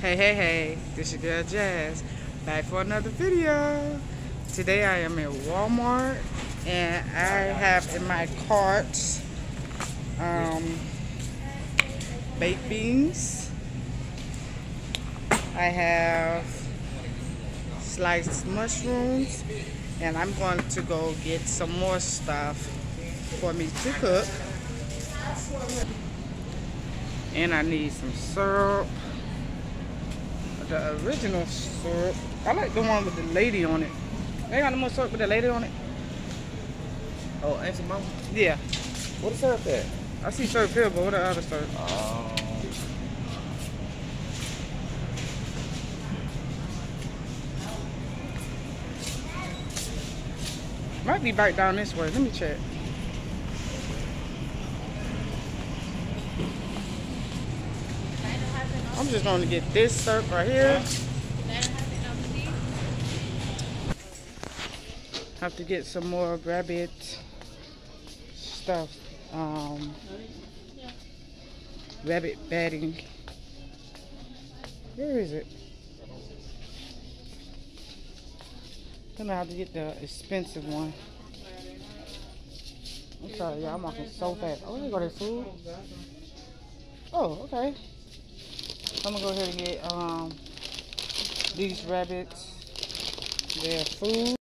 Hey, hey, hey, this your girl Jazz, back for another video. Today I am in Walmart and I have in my cart um, baked beans. I have sliced mushrooms and I'm going to go get some more stuff for me to cook. And I need some syrup the original syrup. I like the one with the lady on it. They got the more syrup with the lady on it. Oh, Aunt Jemima? Yeah. What is syrup at? I see syrup here, but what the other syrup? Oh. Might be back down this way. Let me check. I'm just going to get this syrup right here. Have to get some more rabbit stuff. Um, rabbit batting. Where is it? Gonna have to get the expensive one. I'm sorry, y'all. I'm walking so fast. Oh, there go this food. Oh, okay. I'm gonna go ahead and get um these rabbits their food.